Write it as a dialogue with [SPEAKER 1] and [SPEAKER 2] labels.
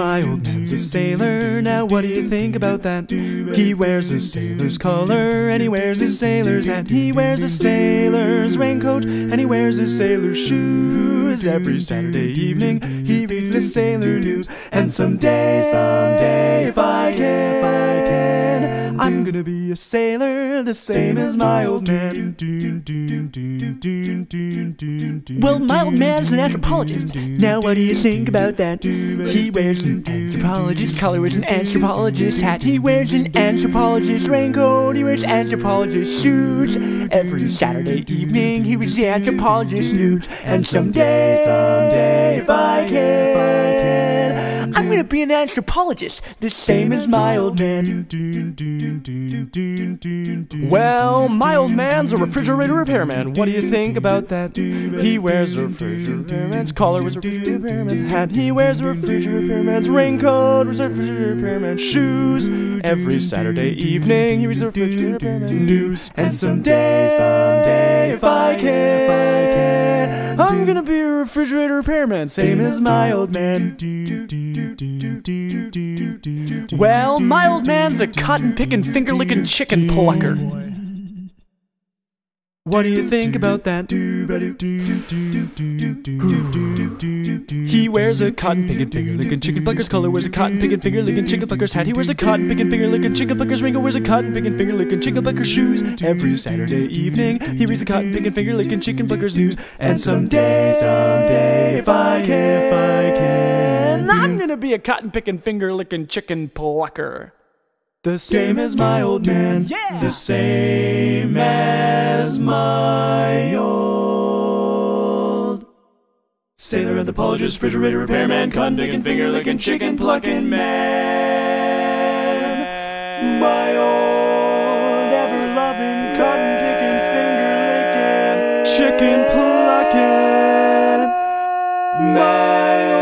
[SPEAKER 1] My old man's a sailor, now what do you think about that? He wears a sailor's collar, and he wears a sailor's hat. He wears a sailor's raincoat, and he wears a sailor's shoes. Every Saturday evening, he reads the sailor news. And someday, someday, gonna be a sailor, the same as my old man.
[SPEAKER 2] Well, my old man's an anthropologist. Now, what do you think about that? He wears an anthropologist collar, wears an anthropologist hat. He wears an anthropologist raincoat. He wears anthropologist shoes. Every Saturday evening, he reads the anthropologist news. And someday, someday, if I can, if I can, I'm gonna be an anthropologist, the same as my old man.
[SPEAKER 1] Well, my old man's a refrigerator repairman. What do you think about that? He wears a refrigerator repairman's collar, wears a refrigerator repairman's hat. He wears a refrigerator repairman's raincoat, wears a refrigerator repairman's shoes. Every Saturday evening, he reads the refrigerator repairman's news. And someday, someday, if I can, if I can, I'm gonna be a refrigerator repairman, same as my old man.
[SPEAKER 2] Well, my old man's a cotton picking, finger licking chicken plucker.
[SPEAKER 1] What do you think about that? He wears a cotton picking finger licking chicken plucker's collar, wears a cotton picking finger licking chicken plucker's hat. He wears a cotton picking finger licking chicken plucker's ring, wears a cotton picking finger licking chicken plucker's shoes. Every Saturday evening, he reads the cotton picking finger licking chicken plucker's news. And someday, someday, if I can, if I can,
[SPEAKER 2] I'm gonna be a cotton picking, finger licking chicken plucker.
[SPEAKER 1] The same as my old man.
[SPEAKER 2] Yeah.
[SPEAKER 1] The same as Sailor anthropologist, refrigerator repairman, cotton picking, finger licking, chicken plucking man. My old, ever loving, cotton picking, finger licking, chicken plucking. My.